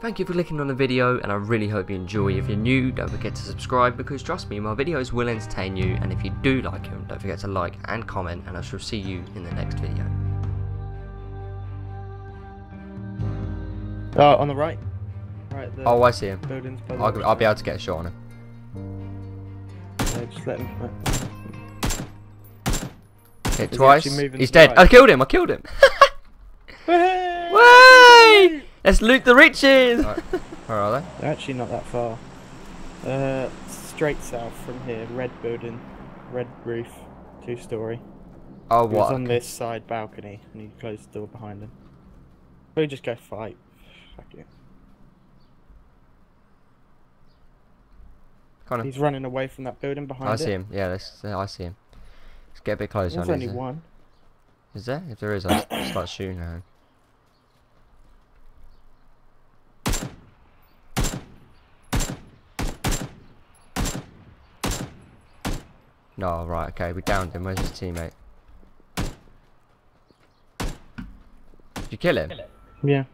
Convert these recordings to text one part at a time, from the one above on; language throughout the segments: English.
Thank you for clicking on the video and I really hope you enjoy. If you're new, don't forget to subscribe because trust me, my videos will entertain you and if you do like them, don't forget to like and comment and I shall see you in the next video. Oh, on the right. Right, the Oh, I see him. buildings. by the I'll, I'll be able to get a shot on him. Just let him. Hit he twice. moving He's dead. right? I killed him. I killed him. Way! Way! Let's loot the riches. Where are they? They're actually not that far. Uh, straight south from here. Red building, red roof, two story. Oh, He was what? on this side balcony, and he closed the door behind him. We just go fight. Fuck it. Kind of. He's running away from that building behind I it. see him. Yeah, let's, uh, I see him. Let's get a bit closer. There's on only is, there? one. is there? If there is, I'll start shooting at him. No, right, okay, we downed him. Where's his teammate? Did you kill him? Yeah.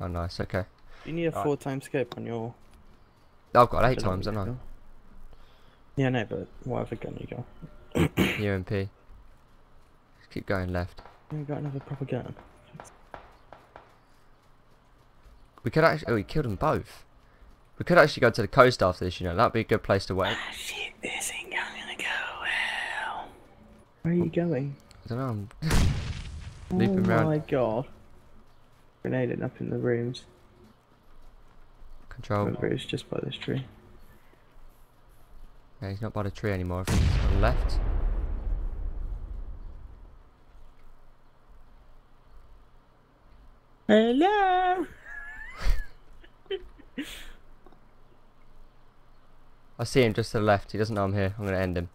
Oh, nice, okay. You need a Right. four time scope on your. I've got eight I don't know times, what haven't you got. Yeah, no, but whatever gun you got. I? UMP. Let's keep going left. You got another proper gun. We could actually. Oh, we killed them both. We could actually go to the coast after this, you know. That'd be a good place to wait. Ah, shit, this ain't gonna go well. Where are you going? I don't know. I'm Looping oh round. my god. Grenading up in the rooms. control. Remember, it's just by this tree. Yeah, he's not by the tree anymore. I think he's on the left. Hello! I see him just to the left. He doesn't know I'm here. I'm gonna end him.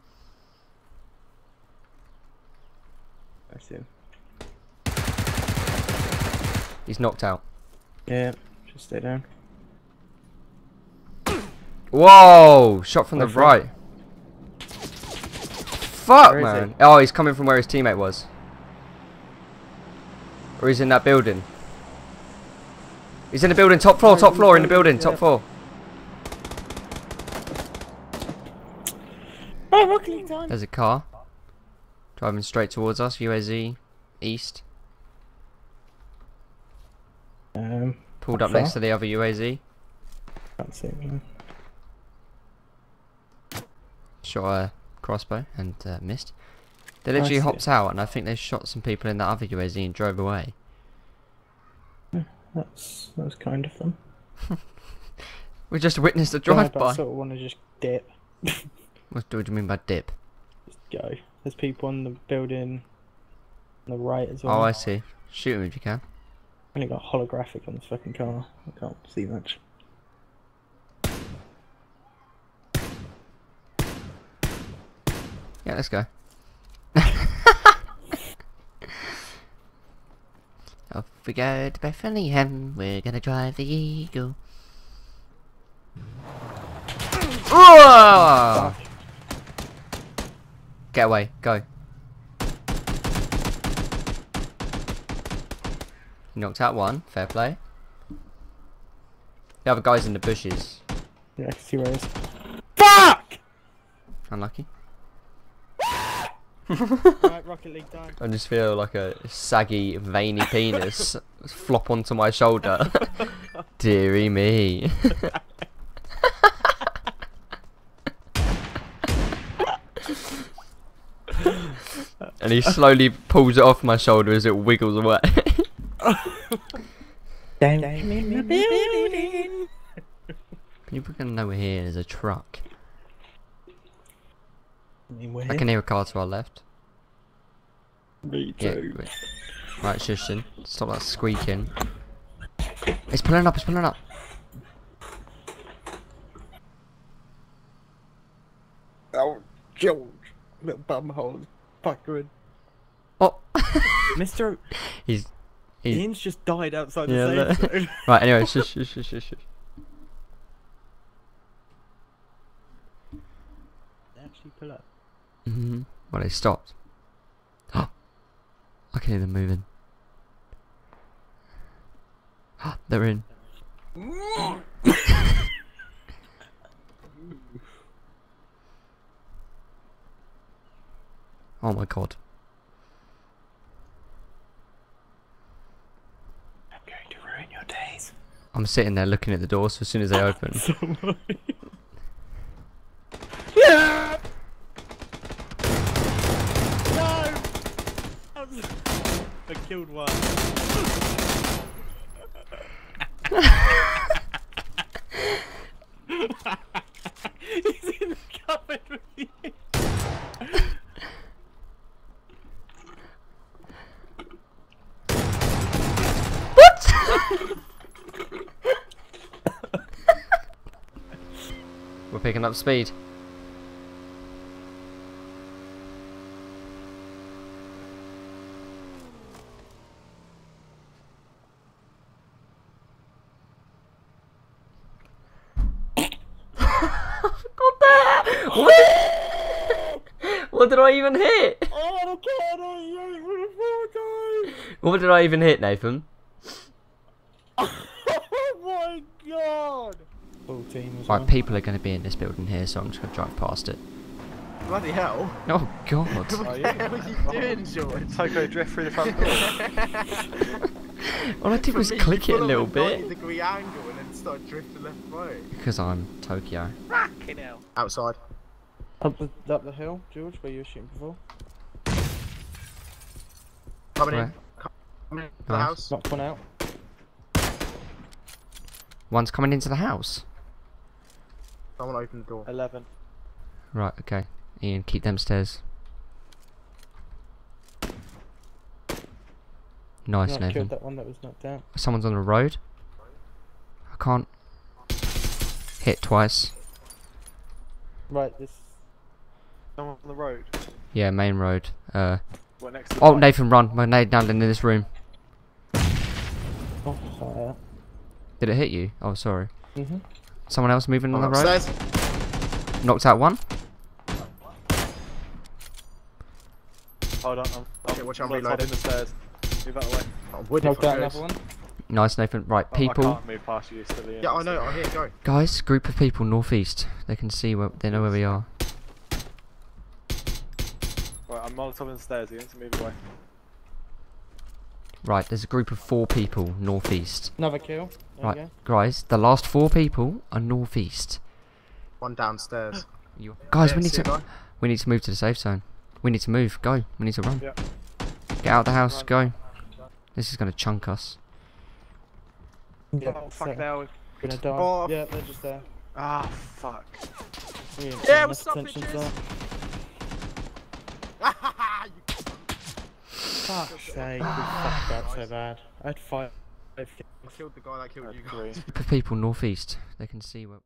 He's knocked out. Yeah, just stay down. Whoa! Shot from Where the from? right. Fuck, Where man. he? Oh, he's coming from where his teammate was. Or he's in that building. He's in the building, top floor, top floor, in the building, top floor. Oh, Rocket League time! There's a car. Driving straight towards us, UAZ, east. Um, Pulled up next to the other UAZ. can't see him. Shot a crossbow and uh, missed. They literally hopped out and I think they shot some people in that other UAZ and drove away. That's that was kind of fun. We just witnessed a Yeah, but I drive-by. sort of want to just dip, What do you mean by dip? just go. There's people on the building on the right as oh, well. Oh, I see. Shoot him if you can. only got holographic on this fucking car. I can't see much. Yeah, let's go. Off we go to Bethlehem. We're gonna drive the Eagle. Whoa! Fuck. Get away, go. Knocked out one, fair play. The other guy's in the bushes. Yeah, I can see where it is. Fuck! Unlucky. right, Rocket League time. I just feel like a saggy, veiny penis flop onto my shoulder. Deary me. And he slowly pulls it off my shoulder as it wiggles away. Down in the building. People gonna know we're here. There's a truck. I mean, I can hear a car to our left. Me too. wait. Right, Shushin. Stop that squeaking. It's pulling up. It's pulling up. Oh, George, little bumhole, fucker. Oh. Mister He's. He's. Ian's just died outside Yeah, the safe zone. Right. Anyway, shush, shush, shush, shush. They actually pull up. Mm-hmm. Well, they stopped. Hear them moving. They're in. Oh my god. I'm going to ruin your days. I'm sitting there looking at the door, so as soon as they open. So annoying. yeah! No! I killed one. He's in the cupboard with you. We're picking up speed. Got that! What? what did I even hit? Oh, I can't I for the four. What did I even hit, Nathan? Oh my god! Team Right, well. people are going to be in this building here, so I'm just going to drive past it. Bloody hell. Oh god. Oh, what the hell are you doing, oh, George? Toko drift through the front door. All I did was me, click it a little up 90 bit. degree angle and then start drifting left right. Because I'm Tokyo. Fucking hell. Outside. Up the, up the hill, George, where you were shooting before. Coming Where? in. Coming in the house. Knocked one out. One's coming into the house. Someone open the door. 11. Right, okay. Ian, keep them stairs. Nice, Yeah, Nathan. that one that was knocked out. Someone's on the road. I can't hit twice. Right, this. Someone on the road. Yeah, main road. Uh. What next Oh, the Nathan, run! My nade down in this room. Oh, fire. Did it hit you? Oh, sorry. Mm-hmm. Someone else moving on the road. Upstairs. Knocked out one. Hold on, I'm, I'm Okay, watch out, not reloading. topping the stairs. Move that of the way. I would if Knocked out another one. Nice, Nathan. Right, Oh, people. I can't move past you, silly. Yeah, I know. I hear. Go. Guys, group of people northeast. They can see where they know where we are. Right, I'm molotoving the stairs again, to move away. Right, there's a group of four people northeast. Another kill. There Right, guys, the last four people are northeast. One downstairs. You guys, Yeah, we need to guy? we need to move to the safe zone. We need to move. Go. We need to run. Yeah. Get out of the house. Run. Go. This is gonna chunk us. Yeah, oh, so- fuck now. Gonna die. Oh. Yeah, they're just there. Ah, fuck. Yeah, paying what's enough up, bitches? that. Fuck's sake, we fucked that so bad. I had five. I killed the guy that killed you guys. Group people northeast. They can see where.